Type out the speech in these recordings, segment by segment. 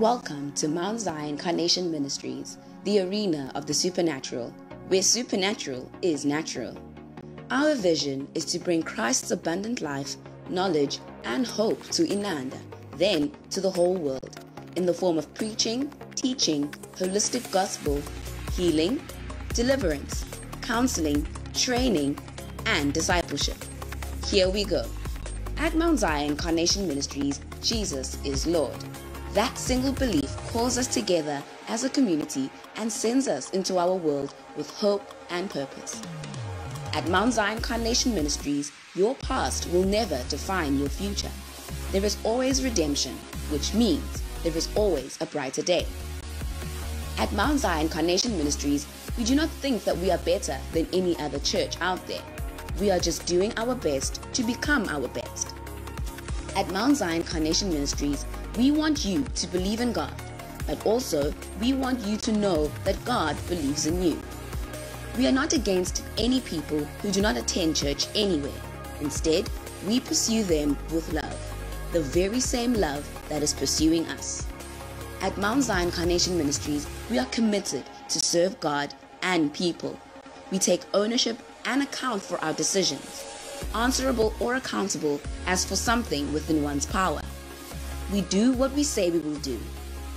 Welcome to Mount Zion Carnation Ministries, the arena of the supernatural, where supernatural is natural. Our vision is to bring Christ's abundant life, knowledge, and hope to Inanda, then to the whole world, in the form of preaching, teaching, holistic gospel, healing, deliverance, counseling, training, and discipleship. Here we go. At Mount Zion Carnation Ministries, Jesus is Lord. That single belief calls us together as a community and sends us into our world with hope and purpose. At Mount Zion Carnation Ministries, your past will never define your future. There is always redemption, which means there is always a brighter day. At Mount Zion Carnation Ministries, we do not think that we are better than any other church out there. We are just doing our best to become our best. At Mount Zion Carnation Ministries, we want you to believe in God, but also we want you to know that God believes in you. We are not against any people who do not attend church anywhere. Instead, we pursue them with love, the very same love that is pursuing us. At Mount Zion Carnation Ministries, we are committed to serve God and people. We take ownership and account for our decisions, answerable or accountable as for something within one's power. We do what we say we will do.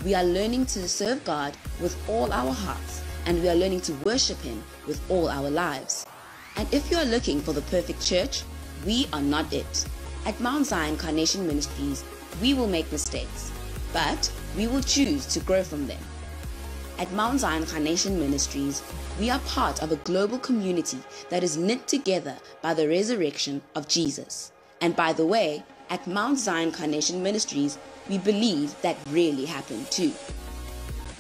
We are learning to serve God with all our hearts, and we are learning to worship Him with all our lives. And if you are looking for the perfect church, we are not it. At Mount Zion Carnation Ministries, we will make mistakes, but we will choose to grow from them. At Mount Zion Carnation Ministries, we are part of a global community that is knit together by the resurrection of Jesus. And by the way, at Mount Zion Carnation Ministries, we believe that really happened too.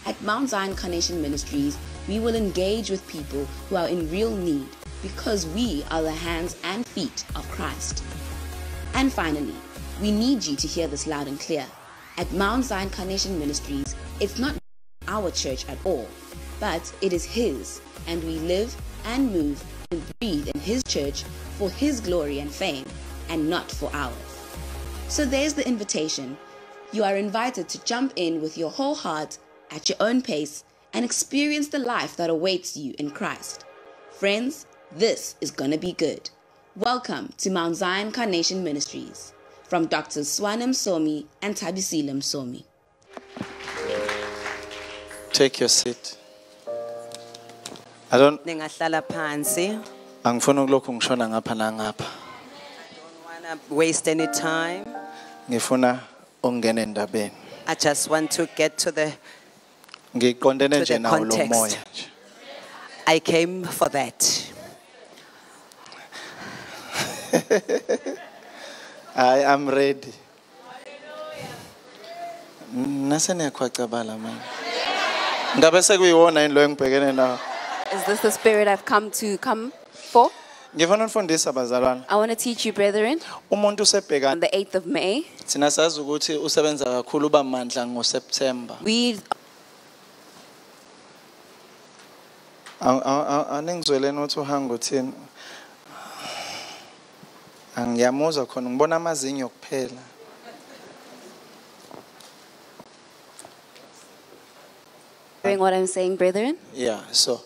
At Mount Zion Carnation Ministries, we will engage with people who are in real need because we are the hands and feet of Christ. And finally, we need you to hear this loud and clear. At Mount Zion Carnation Ministries, it's not our church at all, but it is His, and we live and move and breathe in His church for His glory and fame, and not for ours. So there's the invitation. You are invited to jump in with your whole heart at your own pace and experience the life that awaits you in Christ. Friends, this is gonna be good. Welcome to Mount Zion Carnation Ministries from Dr. Suoane Msomi and Thabisile Msomi. Take your seat. I don't Ningahlala phansi. angifuni ukulokhu ngishona ngapha nangapha. Don't wanna waste any time. Ngifuna ungene endabeni. I just want to get to the. Ngiqondene To nje the nawo lo context. moya nje. I came for that. I am ready. Nase niyakhwacabala manje. Ngabe sekuyiwona yini lo engibhekene nawo? Is this the spirit I've come to come for? Ngifuna unifundisa abazalwane. I want to teach you, brethren, Umuntu on usebhekana the 8th of May. thina sazi ukuthi usebenza kakhulu uba mandla ngoSeptember. We Aningizweleni ukuthi uhanga uthini? Angiyamuzwa khona ngibona amazinyo kuphela. hearing what I'm saying, brethren. Yeah, so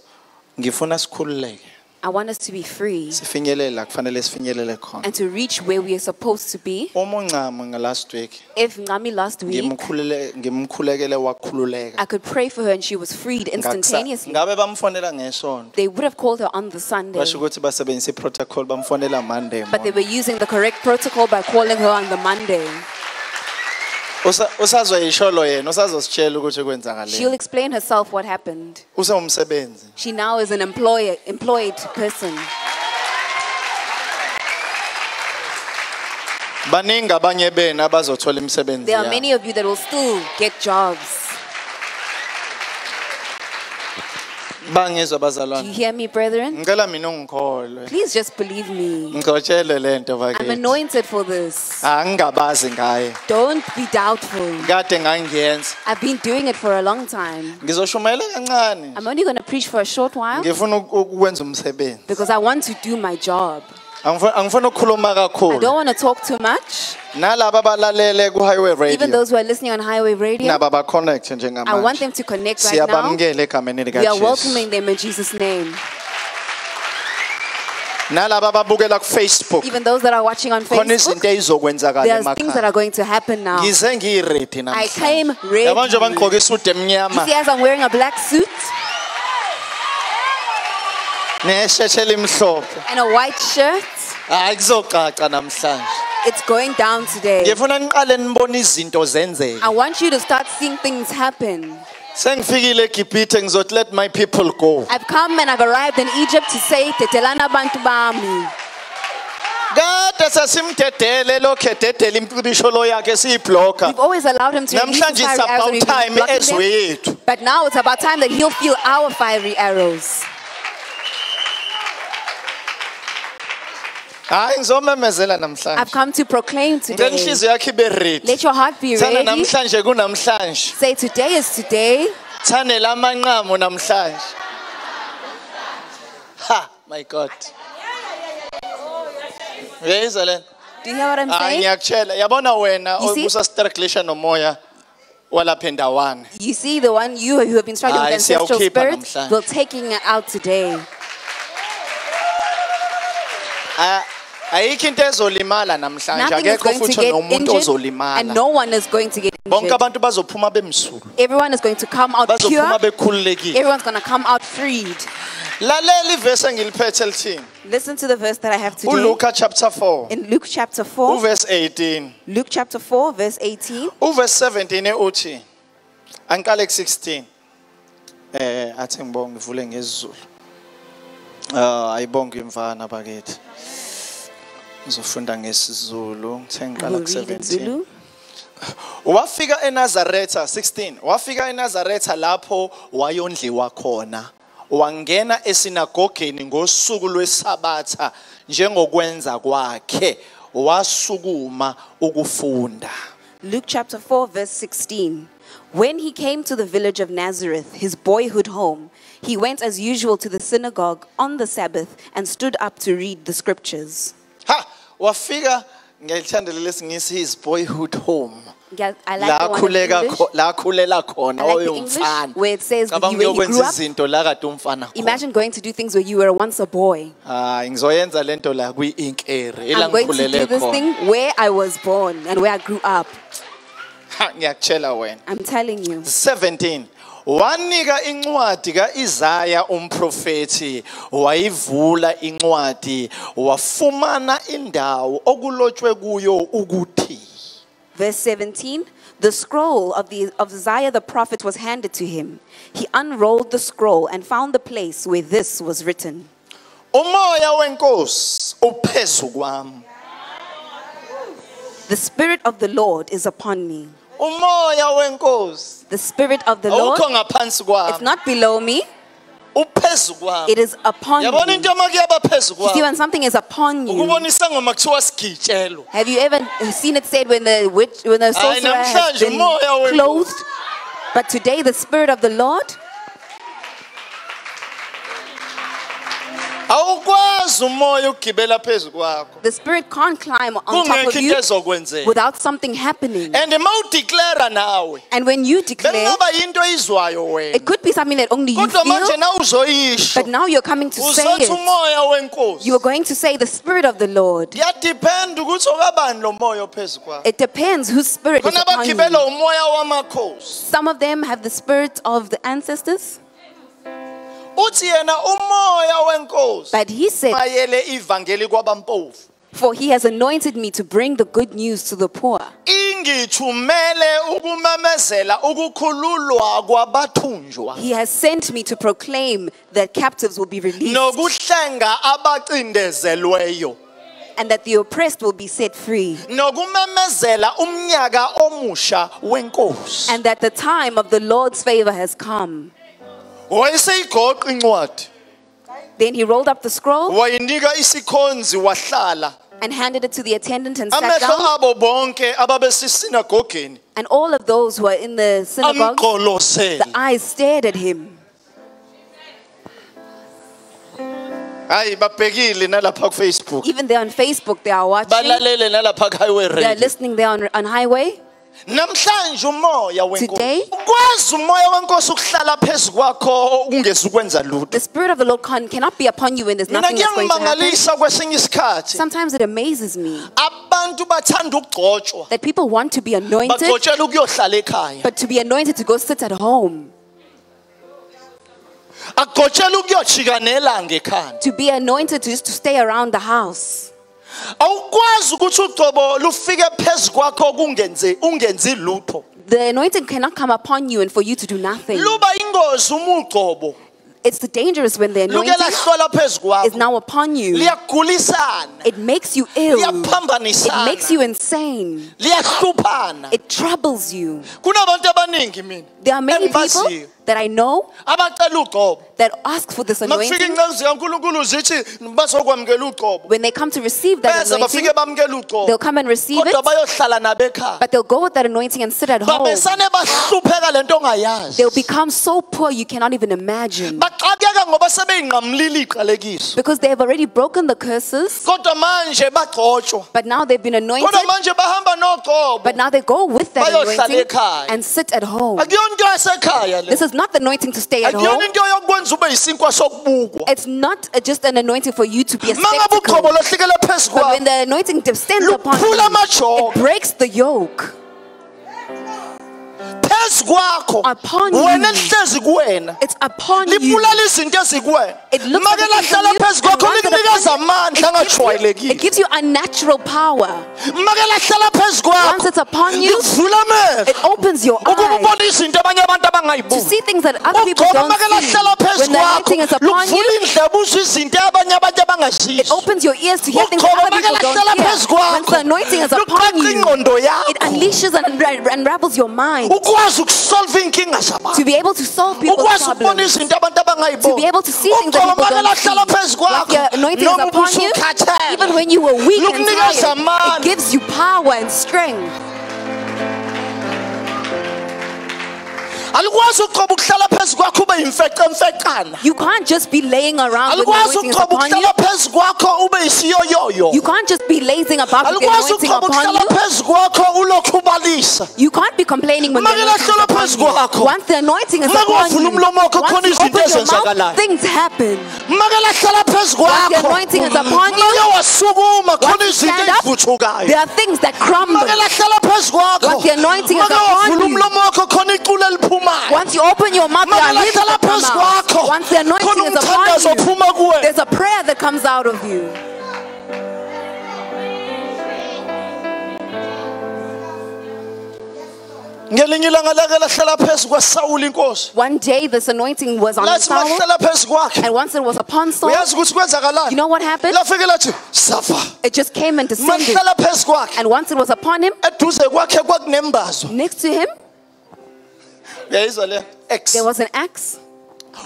ngifuna sikhululeke. I want us to be free Sifinyelele kufanele sifinyelele khona. and to reach where we are supposed to be. Uma uncamo nga last week If Ngami last week, ngimkhulule ngimkhulekele wakhululeka. I could pray for her and she was freed Ngakusa- instantaneously. Ngabe bamfonela ngesonto. They would have called her on the Sunday, Basho ukuthi basebenzisa protocol bamfonela Monday. but they morning. were using the correct protocol by calling her on the Monday. Usa- Usazoyisho lo yena, usazositshela ukuthi She'll explain herself what happened. Usewumsebenzi. She now is an employer, employed person. Baningi abanye bena abazothola. There are many of you that will still get jobs. Bangizwa Do you bazalwane. hear me, brethren? Ngicela mina ungikholwe. Please just believe me. Ngicotshele lento I'm bakithi. anointed for this. Angingabazi ngaye. Don't be doubtful. Kade ngangiyenza. I've been doing it for a long time. Ngizoshumayela kancane. I'm only going to preach for a short while Ngifuna uk- ukwenza umsebenzi. because I want to do my job. Angifuna ukukhuluma I don't want to talk too much. Nalaba abalalele ku highway Even radio. those who are listening on highway radio, Naba ba connect I want them to connect right now. Siyabamukela egameni lika We are welcoming them in Jesus' name. Nalaba ababukela ku Facebook. Even those that are watching on Khona Facebook, izinto ezizokwenzakala there's things that emakhaya. are going to happen now. You Ngize namhlanje. I came ready. Yabona njengoba ngigqoke emnyama see, as I'm wearing a black suit and a white shirt, Hayi kuzocaca namhlanje. it's going down today. Ngifuna niqale nibone izinto zenzeka. I want you to start seeing things happen. Sengifikile eGibhithe ngizothi let my people go. I've come and I've arrived in Egypt to say, Tetelana bantu bami. Kade sasimdedele lokho ededela impibisholo yakhe siyiblocker. We've always allowed him to release Namhlanje his it's fiery arrows about and we've been time blocking ezwe them. yethu. But now it's about time that he'll feel our fiery arrows. Hayi ngizomemezela I've namhlanje. come to proclaim today. inhliziyo yakhe ibe ready. Let your heart be Thana ready. namhlanje kunamhlanje. Say today is today. Thane lamanqamo namhlanje. Ha, my God. Uyayizwa lena? Do you hear what I'm saying? ngiyakutshela. Yabona wena You see? obusa nomoya walapha endawana. You see the one you who have been struggling with Hayi, ancestral siyawukhipha spirits, namhlanje. we're taking it out today. Ah, Ayikho into ezolimala namhlanje. Nothing is Akekho going to futhi get nomuntu injured, and ozolimala. no one is going to get Bonke injured. abantu bazophuma bemsulwa. Everyone is going to come out Bazophuma pure. bekhululekile. Everyone's going to come out freed. Lalela ivesi engiliphethe lithini. Listen to the verse that I have today uLuka chapter 4 in Luke chapter 4. uverse 18 Luke chapter 4, verse 18. uverse 17 uthi angiqale ku16 eh athi ngibonge ngivule ngesizulu ah ayibonge bakithi ngizofunda ngesizulu sengiqala We'll read in ku17 wafika eNazaretha 16 wafika eNazaretha lapho wayondliwa khona. Wangena esinagogeni ngosuku lwesabatha njengokwenza kwakhe. Wasukuma ukufunda. Luke chapter 4, verse 16. When he came to the village of Nazareth, his boyhood home, he went as usual to the synagogue on the Sabbath and stood up to read the scriptures. ha wafika ngiyalithandela lesingisi his boyhood home I like la the khuleka English. la khulela khona I like the English oyomfana where it says when you grew up. izinto la kade umfana Imagine going to do things where you were once a boy. hayi ngizoyenza lento la kwi-inkere I'm going to do this thing where I was born and where I grew up. Ngiyakutshela wena I'm telling you. 17 wanika incwadi kaIsaya umprofeti wayivula incwadi wafumana indawo okulotshwe kuyo ukuthi Verse 17 The scroll of, the, of Isaiah the prophet was handed to him. He unrolled the scroll and found the place where this was written umoya wenkosi uphezu kwami The Spirit of the Lord is upon me. Umoya wenkosi The Spirit of the Lord, awukho ngaphansi kwami not below me, uphezu kwami it is upon yabona me. into uma kuyaba phezu You see, kwami when something is upon you, ukubonisa ngoma kuthiwa sigitshelwe have you ever seen it said when the witch, when the sorcerer has namhlanje been umoya wenkosi. clothed? But today, the Spirit of the Lord, the Spirit can't climb on top of you without something happening. and uma udeclare nawe And when you declare, bekungaba yinto oyizwayo wena it could be something that only you feel, but now you're coming to say it. You are going to say the Spirit of the Lord. kuyadiphenda ukuthi okabani lo moya ophezu kwakho It depends whose spirit is upon you. Some of them have the spirit of the ancestors, uthi yena umoya wenkosi. But he said, mayele ivangeli kwabampofu. For he has anointed me to bring the good news to the poor. ingithumele ukumemezela ukukhululwa kwabathunjwa. He has sent me to proclaim that captives will be released nokuhlenga abacindezelweyo. and that the oppressed will be set free, nokumemezela umnyaka omusha wenkosi. And that the time of the Lord's favor has come. Wayeseyigoqa incwadi Then he rolled up the scroll wayinika isikhonzi wahlala and handed it to the attendant and sat amehlo down. abo bonke ababesesinagogeni And all of those who are in the synagogue, the eyes stared at him. hayi babhekile nalapha kufacebook Even there on Facebook, they are watching. balalele nalapha They're radio listening there on, on highway. Namhlanje umoya Today? wenkosi ukwazi umoya wenkosi ukuhlala phezu kwakho ungezi ukwenza lutho The Spirit of the Lord can, cannot be upon you when there's mina nothing that's going to happen. kuyangimangalisa kwesinye isikhathi Sometimes it amazes me abantu bathanda ukugcotshwa that people want to be anointed, bagcotshela ukuyohlala ekhaya but to be anointed to go sit at home, agcotshela ukuyojika nelanga ekhanda to be anointed to just to stay around the house. Awukwazi ukuthi ugcobo lufike phezu kwakho kungenzi ungenzi lutho The anointing cannot come upon you and for you to do nothing. luba ingozi uma ugcobo It's dangerous when the luke anointing phezu is kwakho now upon you. liyagulisana It makes you ill. It liyaphambanisana makes you insane. liyahluphana It troubles you. kunabantu abaningi mina There are many people engibaziyo that I know that ask for this anointing. incebo zikankulunkulu zithi bazokwamukela ugcobo When they come to receive that anointing, they'll come and receive it, but they'll go with that anointing and sit at home. babesane bahlupheka lento ongayazi. They'll become so poor you cannot even imagine. baxakeka ngoba sebeyinqamlile iqalekiso Because they have already broken the curses, kodwa manje bagcotshwa. But now they've been anointed, kodwa manje bahamba nogcobo. But now they go with that anointing and sit at home. akuyona into yasekhaya le. This is not the anointing to stay at home. into yokwenza ube yisinkwa sokubukwa It's not just an anointing for you to be a spectacle. But when the anointing descends upon you, it breaks the yoke. Phezu kwakho. Upon you. wena kuwena. It's upon you. libulala izinto ezikuwena It looks make like lahlala you, phezu kwakho it likunikeza amandla it gives you- It angajwayelekile gives you unnatural power. make lahlala phezu Once it's kwakho upon you, likuvula It amehlo opens your ukuba eyes izinto abanye abantu to see things that other people don't make see. lahlala phezu When the kwakho. anointing is upon lukuvula you, indlebe uzwe izinto abanye abantu it opens your ears to hear things that other make people lahlala don't phezu hear. Once kwakho. the anointing is upon luqaqa you, it unleashes and unravels your mind. Ukwazi ukusolve inkinga to be able to solve people's problems. To be able to see things that people don't see. Like your anointing is upon you, even when you were weak and tired, it gives you power and strength. Alikwazi uqoba ukuhlala phezu kwakho ube yimfecemfecana You can't just be laying around when the alikwazi anointing is upon you. ukuhlala phezu kwakho ube yisiyoyoyo You can't just be lazing about with the alikwazi anointing uqoba upon ukuhlala you. phezu kwakho ulokhu ubalisa You can't be complaining when the anointing is kulahlelwa upon phezu you. Once the anointing is uma upon you, umlomo wakho once khona you izinto open your mouth, things happen. make lahlala phezu Once the kwakho anointing is upon you, make wasukuma khona Once you izinto stand up, there are things that crumble. make lahlala phezu kwakho Once the anointing is upon wavula you, umlomo wakho khona iculo Once you open your mouth, there are rivers lahlala that come phezu out. kwakho Once the anointing is upon you, there's a prayer that comes out of you. ngelinye ilanga lake lahlala phezu kwasawula One day, this anointing was on Saul, mahlala phezu kwakhe and once it was upon Saul, you know what happened? It just came and descended. mahlala phezu kwakhe And once it was upon him, eduze kwakhe kwakunembazo next to him, uyayizwa le x there was an axe.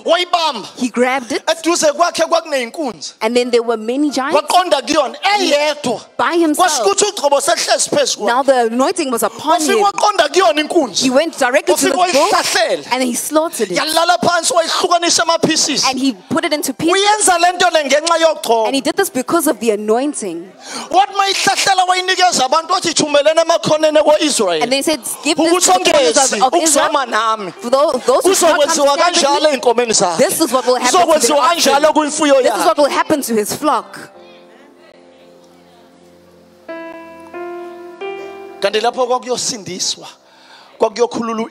Wayibamba. He grabbed it, eduze kwakhe kwakuneyinkunzi and then there were many giants. Waqonda kuyona eyedwa. By himself. kwasikuthi ugcobo sehlezi phezu Now the anointing was upon wafika him. waqonda kuyona inkunzi. He went directly to the wafika bull, wayihlasela and he slaughtered it. yalala phansi wayihlukanisa ama-pieces And he put it into pieces. uyenza le nto le ngenxa And yogcobo he did this because of the anointing. wathi ma ihlahlela wayinikeza abantu wathi jumelene emakhoneni And then said, Give this ukuthi to the of, of Israel. nami. For those, those who do not kuzokwenziwa come to kanjalo me, this is what will happen to the kanjalo kwimfuyo This is what will happen to his flock. kanti lapho kwakuyosindiswa kwakuyokhulula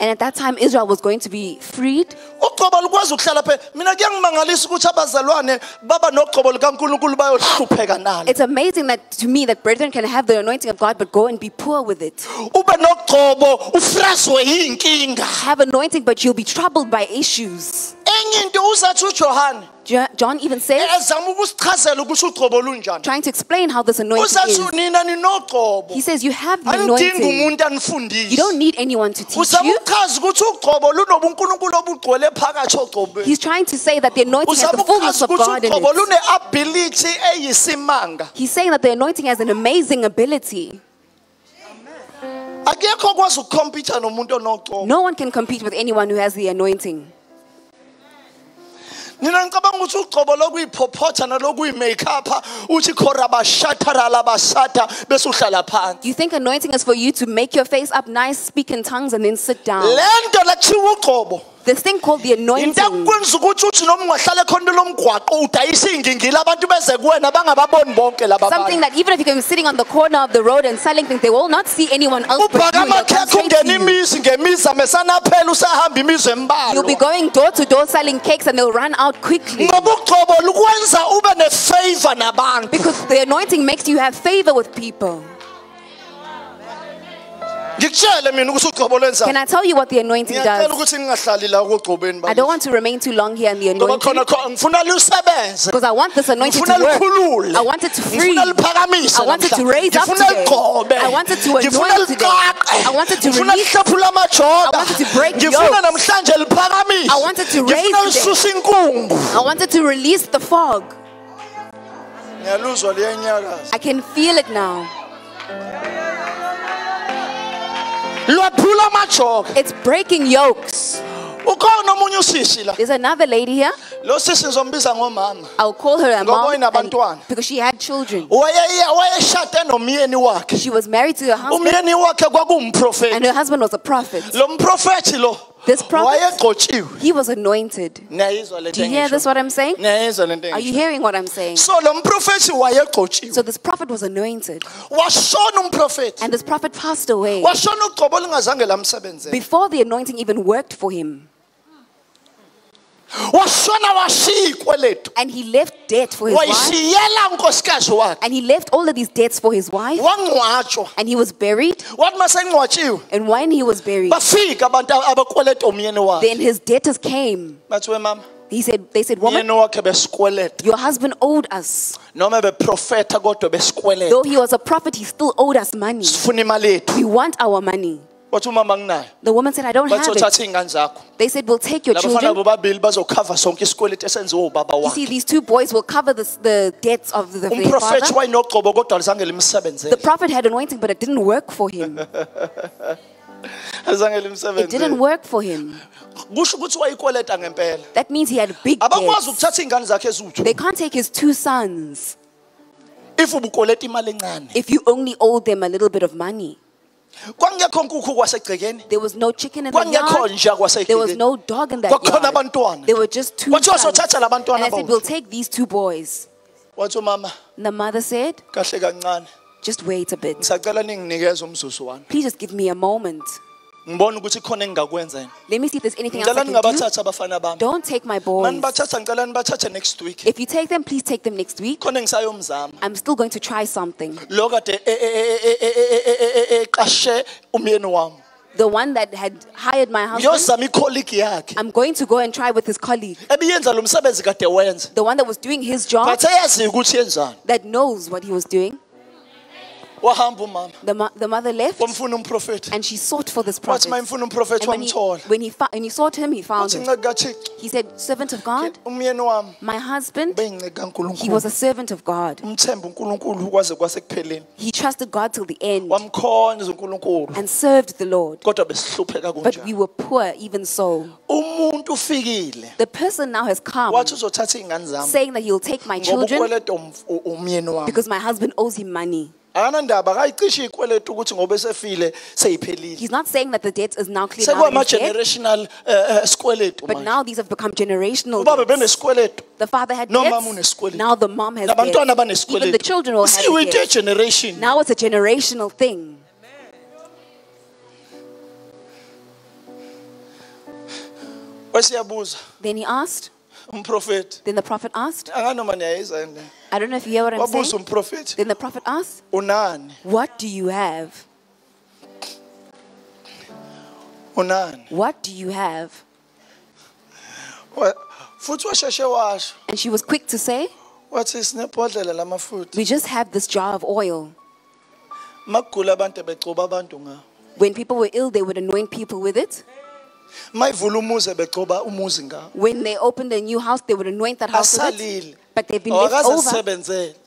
And at that time, Israel was going to be freed. ugcobo lukwazi ukuhlala phe mina kuyangimangalisa ukuthi abazalwane baba nogcobo likankulunkulu bayohlupheka nalo It's amazing that to me that brethren can have the anointing of God but go and be poor with it. ube nogcobo ufraswe yiy'nkinga Have anointing, but you'll be troubled by issues. Enye into uzathi ujohane Jo- John even says, ezama ukusichazela ukuthi ugcobo lunjani trying to explain how this anointing is. He says, You have the anointing. You don't need anyone to teach you. ukuchaza ukuthi ugcobo lunobunkulunkulu obugcwele phakathi ogcobeni He's trying to say that the anointing has the fullness of God in it. He's saying that the anointing has an amazing ability. akekho okwazi ukukhompyutha nomuntu onogcobo No one can compete with anyone who has the anointing. Nina ngicabanga ukuthi ugcobo lokuyiphophotha nalokuyimake-upha uthi bese uhlala phansi You think anointing is for you to make your face up nice, speak in tongues, and then sit down. le nto lekuthiwa ugcobo This thing called the into anointing. ekukwenza ukuthi uthi noma ungahlala ekhonto lomgwaqo udayisa iy'ngingile abantu beze kuwena bangababoni bonke laba Something bantu that even if you're sitting on the corner of the road and selling things, they will not see anyone else but you. They'll come amakhekhe straight to ungena you. imizi ngemizi amesanaphela usahamba imizwe You'll be going door to door selling cakes and they'll run out quickly. ngoba ugcobo lukwenza ube nefavor nabantu Because the anointing makes you have favor with people. Ngikutshele mina ukuthi ugcobo lwenza Can I tell you what the anointing ngiyacela does? ukuthi ngingahlali la kugcobeni I don't want to remain too long here in the ngoba anointing khona kho- ngifuna lusebenze because I want this anointing ngifuna to work. likhulule I want it to free. ngifuna liphakamise I want it to namhlanje. raise up ngifuna today. ligcobe I want it to ngifuna anoint today. liqaqe I want it to ngifuna release. lihlephule amajoda I want it to break ngifuna yokes. namhlanje liphakamise I want it to raise ngifuna today. inkungu I want it to release the fog. ngiyaluzwa liyenyakaza I can feel it now. Lwaphula amajoka It's breaking yokes. ukhona omunye usisi la There's another lady here. lo sisi ngizombiza ngomama I'll call her a Ngoba mom inabantwana. and- because she had children. Waye- wayeshade nomyeni wakhe She was married to her husband umyeni wakhe and her husband was a prophet. lo mprofethi lo This prophet- He was anointed. Do you hear this what I'm saying? niyayizwa le nto Are you hearing what I'm saying? so lo mprofethi wayegcotshiwe So this prophet was anointed and this prophet passed away washona ugcobo lingazange lamsebenzela before the anointing even worked for him. Washona washiya ikweletu And he left debt for his wife wayishiyela unkosikazi wakhe and he left all of these debts for his wife and he was buried. And when he was buried, bafika abantu abakweleta umyeni wakhe then his debtors came. bathi we mama He said, they said, woman, umyeni wakhe besikweleta your husband owed us. noma beprofetha kodwa Though he was a prophet, he still owed us money. We want our money. The woman said, I don't have it. bazothatha iy'ngane zakho They said, we'll take your children. bobabili bazokhava sonke isikweletu esenziwe ubaba You see, these two boys will cover the, the debts of the, umprofethi kodwa lizange The prophet had anointing, but it didn't work for him. It didn't work for him. kusho ukuthi wayikweleta ngempela That means he had big debts. ukuthatha iy'ngane zakhe eziwu-two They can't take his two sons if ubukweleta imali encane if you only owe them a little bit of money. Kwangekho nkukhu kwasegcekeni There was no chicken in the nja There was no dog in that kwakukhona abantwana There were just two kwathiwa sons. sothatha la And I said, we'll take these two boys. wathi umama And the mother said, kahle kancane just wait a bit. ngisacela ninginikeze umzuzu wami Please just give me a moment. Ngibona ukuthi khona engingakwenza yini Let me see if there's anything else ngicela I can do. ningabathatha abafana bami Don't take my boys. manibathatha ngicela nibathathe next week If you take them, please take them next week. khona I'm still going to try something. lo kade e- e- e- e- e- e- e- e- eqashe umyeni wami The one that had hired my husband, ngiyozama ikholigi yakhe I'm going to go and try with his colleague. ebiyenza lo msebenzi kade wenza The one that was doing his job, but eyaziyo ukuthi yenzani that knows what he was doing. Wahamba umama The, mo- the mother left wamfuna umprofethi and she sought for this wathi prophet. ma imfuna umprofethi And when he, wamthola when, he when he sought him, he found wathi him. kathixo He said, Servant of God, umyeni wami my husband, he was a servant of God. umthemba unkulunkulu kwaze kwasekupheleni He trusted God till the end wamkhonza unkulunkulu and served the Lord. kodwa besihlupheka But we kunjani were poor even so. umuntu ufikile The person now has come wathi uzothatha iy'ngane zami saying that he'll take my ngoba children ukweleta umf- u- umyeni wami because my husband owes him money. Akanandaba akayicishe ikweletu ukuthi ngoba esefile seyiphelile He's not saying that the debt is now cleared out. of his debt, sekwama-generational uh, sikweletu But manje now these have become generational. ubaba debts. benesikweletu The father had No, debts. unesikweletu. Now the mom has nabantwana debts. Even the children will have debts. generation Now it's a generational thing. wesiyabuza Then he asked. Umprofethi Then the prophet asked. anganoma niyayizwa yini le I don't know if you hear what I'm wabuza saying. umprofethi Then the prophet asked, unani What do you have? unani What do you have? Wa- futhi washeshe washo And she was quick to say, wathi sinebhodlela lamafutha We just have this jar of oil. makugula abantu begcoba abantu ngawo When people were ill, they would anoint people with it. When they opened a new house, they would anoint that house with it. But they've been left over.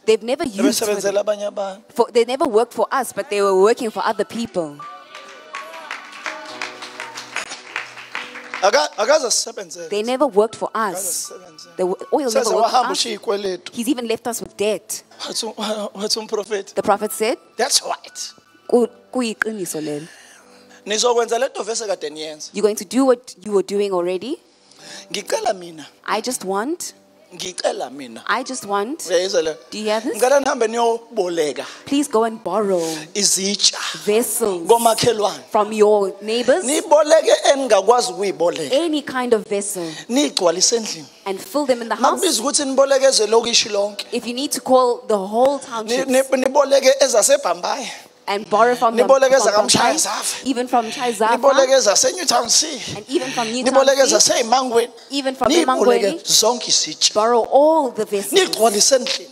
They've never used for, ebesebenzela them. abanye abantu for They never worked for us, but they were working for other people. They never worked for us. The oil never worked for us. He's even left us with debt. wathi wathi umprofeti The prophet said, that's right "Ku- kuyiqiniso lelo." vese kade niyenza. You're going to do what you were doing already. ngicela mina. I just want, ngicela mina. I just want, uyayizwa le? Do you hear this? ngicela nihambe niyoboleka Please go and borrow izitsha vessels komakhelwane. from your neighbors, niboleke eningakwazi ukuyiboleka. Any kind of vessel, niyigcwalise endlini and fill them in the house. makubiza ukuthi nibolekeze lokishi lonke. If you need to call the whole Ni- township. ni- niboleke ezasebhambayi and borrow from them, Niboleke from Zafa. even from Chaizafa, niboleke ezasenewtown c. And even from Newtown, ezaseyimangweni even from niyiboleke Emangweni, zonke izitsha borrow all the vessels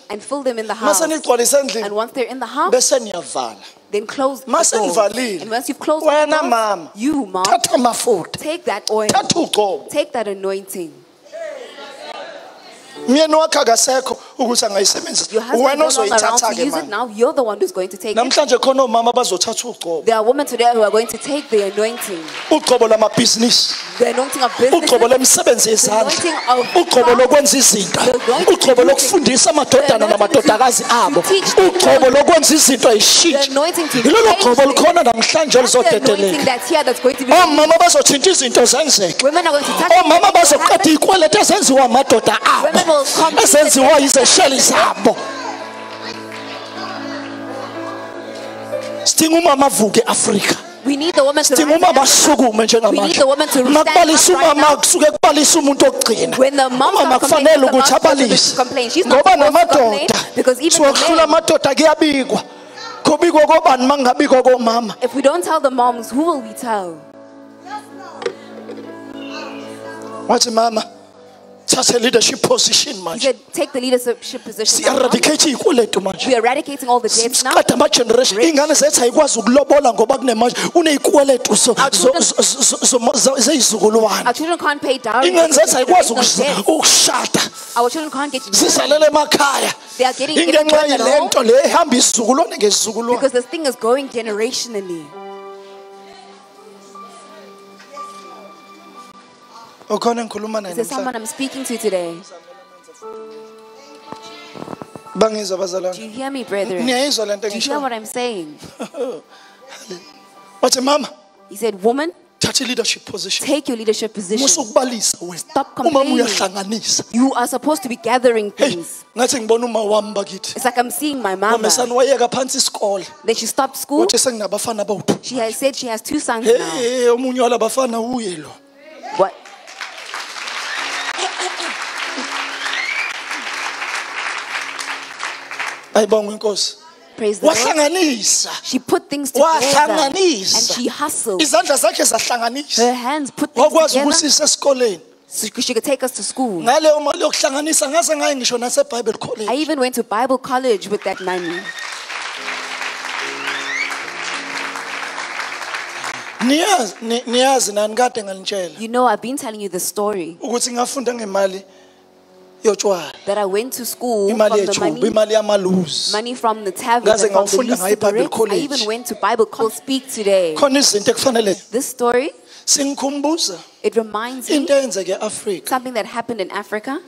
and fill them in the house. And once they're in the house, then close the mase door. nivalile. And once you've closed the wena door, mama you, mom, take that oil, take that anointing. Myeni wakhe akasekho ukuthi angayisebenzisa Your husband wena no longer around to use it mani now. You're the one who's going to take it. namhlanje khona omama bazothatha ugcobo There are women today who are going to take the anointing, ugcobo lamabhizinisi the anointing of ugcobo business, lemisebenzi yezandla. anointing of ugcobo lokwenza izinto. The anointing ugcobo lokufundisa amadodana The anointing namadodakazi to- abo. to teach them. ugcobo lokwenza izinto ayishintshe The anointing to yilolo change gcobo things. lukhona namhlanje That's the anointing that's here that's going to be. omama bazothinta izinto zenzeke. Women are going to touch omama it. bazoqeda iyikweleti ezenziwa amadoda abo Will come to ezenziwa the- yizesheli zabo sidinga umama avuke afrika We need the woman to rise up. We need the woman to stand up right now. kusuke kubalisa umuntu ogcina. When the mom umama starts complaining, kufanele the mom ukuthi supposed to abalise complain. She's not supposed to complain because even the men- amadoda kuyabikwa. Kubikwa kobani ma kungabikwa If we don't tell the moms, who will we tell? wathi mama thathe leadership position He said, take the leadership position. iy'kweletu manje We are eradicating all the debts now. siqeda ama-generation iy'ngane zethu ayikwazi ukulobola ngoba kunemanje uney'kweletu zo- Our children- can't pay down. iy'ngane zethu ayikwazi because ukus- there is no debt. ukushada Our children can't get zisalele emakhaya. They are getting ingenxa yile nto le ehamba isizukulwane ngezizukulwane. Because this thing is going generationally. Ukhona naye There's someone I'm speaking to today. bangizwa Do bazalwane you hear me, brethren? niyayizwa le nto Do you hear what I'm saying? What's wathi mama He said, Woman, thatha i-leadership position take your leadership position. musukubalisa wena Stop umama complaining. uyahlanganisa You are supposed to be gathering things. ngathi ngibona uma wami bakithi It's like I'm seeing my mama. mamesani wayeka phansi isikole Then she stopped school. uthi senginabafana bawu She has said she has two sons now. hey omunye walabafana uye lo What? Ayibonga inkosi. Praise the Lord. wahlanganisa. She put things together and she hustled. izandla zakhe zahlanganisa. Her hands put things wakwazi together. ukusisa esikoleni. So she could take us to school. ngaleyo mali yokuhlanganisa ngase ngaye ngisho nasebhayibheli I even went to Bible college with that money. niyazi ni- niyazi nani kade ngalintshela You know, I've been telling you the story. Ukuthi ngafunda ngemali yotshwala. That I went to school from imali the yethuba money, imali yamaluzi. money from the tavern, Ngaze from the ngawufunda ngayo iBible Luciferate. I college. even went to Bible college speak today. khona izinto ekufanele. This story, singikhumbuza. It reminds me into eyenzeke e-afrika. something that happened in Africa.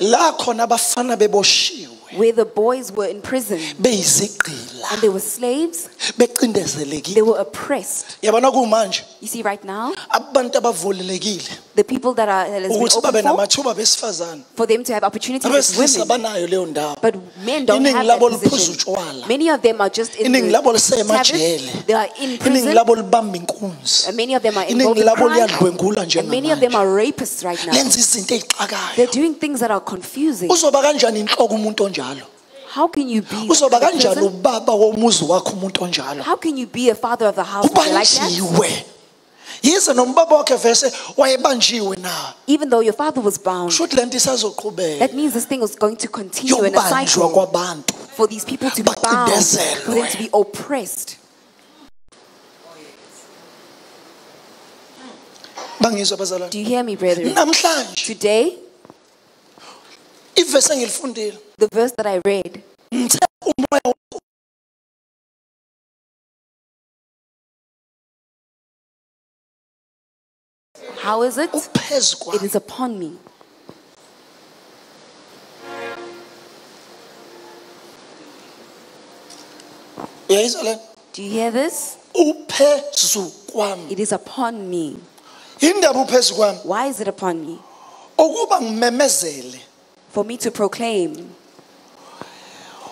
La khona abafana beboshiwe where the boys were in prison beyizigqila and they were slaves, becindezelekile they were oppressed. yabona kumanje You see, right now, abantu abavulelekile the people that are has been ukuthi babe open for, namathuba besifazane for them to have opportunities as women. banayo leyo ndawo But men don't have that position. Many of them are just in iningi labo lisemajele. They are in iningi prison. labo libamba inkunzi And many of them are involved in crime. And many of them are rapists right now. lenza izinto ey'xakayo They're doing things that are confusing. uzoba kanjani inhloko umuntu onjalo. How can you be uzoba a kanjani person? ubaba womuzi wakho umuntu onjalo. How can you be a father of the house like that? ubanjiwe yize nombaba wakhe vese wayebanjiwe na? Even though your father was bound, ukuthi lento isazoqhubeka? That means this thing is going to continue in a yokubanjwa cycle kwabantu. for these people to be bound, for them to be oppressed. bangizwa bazalwane? Do you hear me, brethren? namhlanje. Today, ivesi engilifundile the verse that I read, How is it? It is upon me. Do you hear this? It is upon me. indaba uphezu kwami Why is it upon me? For me to proclaim.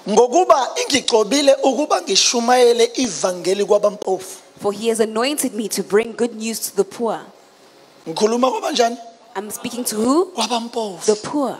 Ngokuba ingixobile ukuba ngishumayele ivangeli kwabampofu For he has anointed me to bring good news to the poor. ngikhuluma kwabanjani I'm speaking to who? The poor.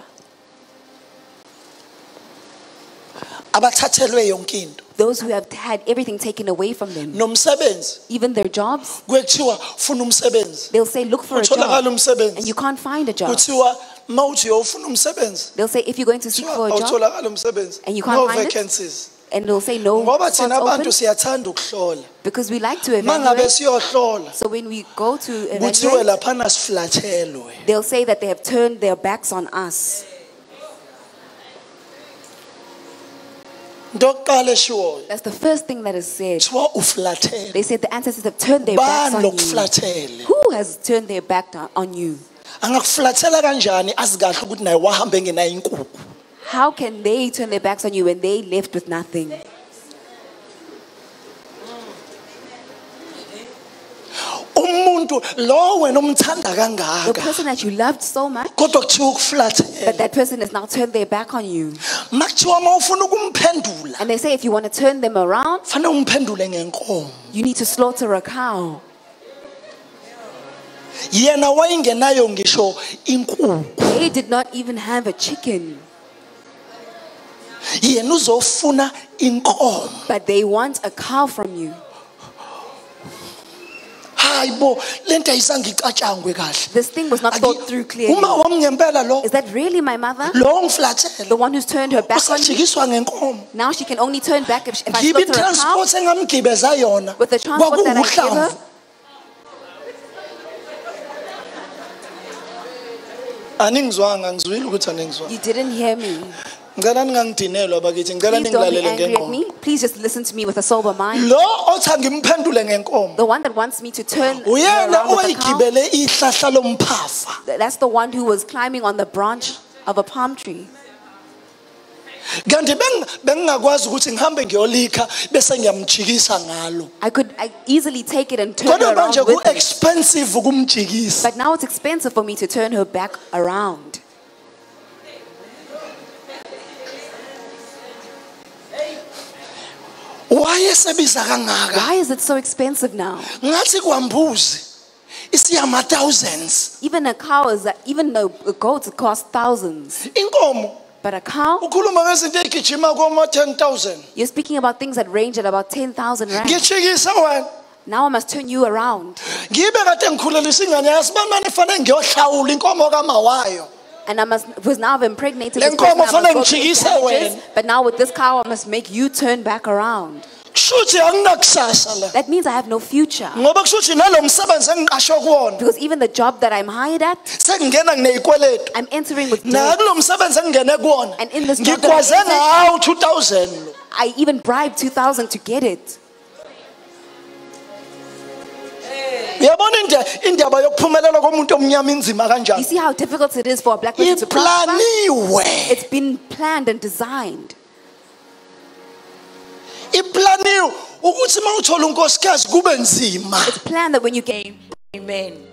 abathathelwe yonke into Those who have had everything taken away from them. nomsebenzi Even their jobs. kwethiwa funa umsebenzi They'll say, look for a utholakala job. And umsebenzi you can't find a job. kuthiwa mawuthi uyofuna umsebenzi They'll say, if you're going to seek for a job, awutholakala umsebenzi And you can't no find it? vacancies and they'll say, no, ngoba spots thina abantu open. siyathanda ukuhlola Because we like to mangabe evaluate. siyohlola So when we go to kuthiwe evaluate, laphana they'll say that they have turned their backs on us. That's the first thing that is said. They said the ancestors have turned their backs on you. Who has turned their back on- you? angakuflathela kanjani azi kahle ukuthi naye wahambe ngenayo inkukhu How can they turn their backs on you when they left with nothing? Umuntu lo wena umthanda The kangaka person that you loved so much, kodwa kuthiwa that ukuflathela eh. that person has now turned their back on you. makuthiwa uma ufuna ukumphendula And they say if you want to turn them around, fanele umphendule ngenkomo you need to slaughter a cow. yena wayingenayo ngisho inkukhu They did not even have a chicken, yena uzofuna inkomo but they want a cow from you. Hayi bo lento ayisangicatshangwe kahle This thing was not thought through clearly. uma wami lo Is that really my mother? lo The one who's turned her back on me? usajikiswa ngenkomo Now she can only turn back if, if I ngibe slaughter a cow itransport engamgibeza yona with the transport that I give her. kwakuwuhlamvu aningizwanga angizwile ukuthi aningizwanga You didn't hear me. Ngicela ningangidinelwa bakithi ngicela Please don't be ningilalele angry at ngenkomo me. Please just listen to me with a sober mind. lo othi angimphendule ngenkomo The one that wants me to turn her uyena around with a cow, owayigibele ihlahla lomphafa that's the one who was climbing on the branch of a palm tree. kanti beng- bengingakwazi ukuthi ngihambe ngiyolikha bese ngiyamjikisa ngalo I could I easily take it and turn her around manje with it. ku-expensive But now it's expensive for me to turn her back around. Wayesebiza kangaka Why is it so expensive now? ngathi kwambuzi isiyama-thousands Even a cow is even a a goat costs thousands, inkomo. But a cow. ukhuluma ngezinto ey'gijima koma-10 000 You're speaking about things that range at about ten thousand rand. ngijikisa wena. Now I must turn you around, ngibe kade ngikhulelisa ingane yasibamane fanele ngiyohlawula inkomo kamawayo and I must was now impregnated this person. I must go damages. But now with this cow, I must make you turn back around. kushuthi anginakusasa la That means I have no future. ngoba kushuthi nalo msebenzi engiqashwe kuwona Because even the job that I'm hired at, I'm entering with debt. nakulo msebenzi engingene kuwona And in this job I entered- ngawo 2000 lo I even bribed 2,000 to get it. Uyabona indaba yokuphumelela komuntu omnyama inzima You kanjani see how difficult it is for a black person to prosper? iplaniwe It's been planned and designed. iplaniwe ukuthi uma uthola unkosikazi kube nzima It's planned that when you get Amen.